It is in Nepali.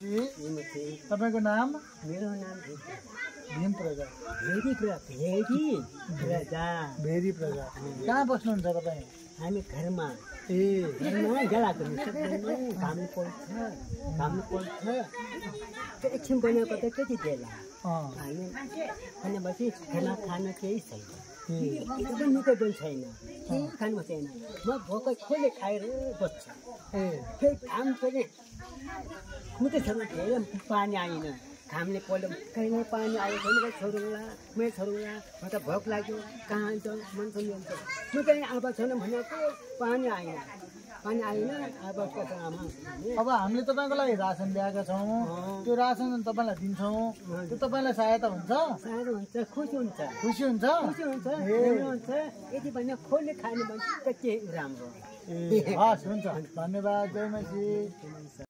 तपाईँको नाम? मेरो नाम भीम प्रजा भेरी प्र भेरी प्रजा। भेरी प्रजा। कहाँ बस्नुहुन्छ तपाईँ? हामी घरमा। ए। घरमा जला गर्नु सक्दैनौँ। घाम पर्छ। घाम पर्छ। त्यो एकछिन बनाएको त कति बेला। हामी भनेपछि खाना खान केही छैन। एकदम निकै पनि छैन केही खानु छैन। म भोकै खोले खाएर बस्छु। ए फेरि घाम पनि निकै छ धेरै पानी आएन। घामले पल्यो कहिले पानी आयो भने कहिले छोडौँला मैले छोडौँला म त भोक लाग्यो कहाँ जाउँ मन पनि म चाहिँ अब छैन भनेको पानी आएन। पानी आएन अब हामीले तपाईँको लागि रासन ल्याएका छौँ। त्यो रासन तपाईँलाई दिन्छौँ। त्यो तपाईँलाई सहायता हुन्छ? साह्रो हुन्छ खुसी हुन्छ। खुसी हुन्छ? खुसी हुन्छ यति भने खोले खाने भने राम्रो। ए। हस् हुन्छ। धन्यवाद जय मसी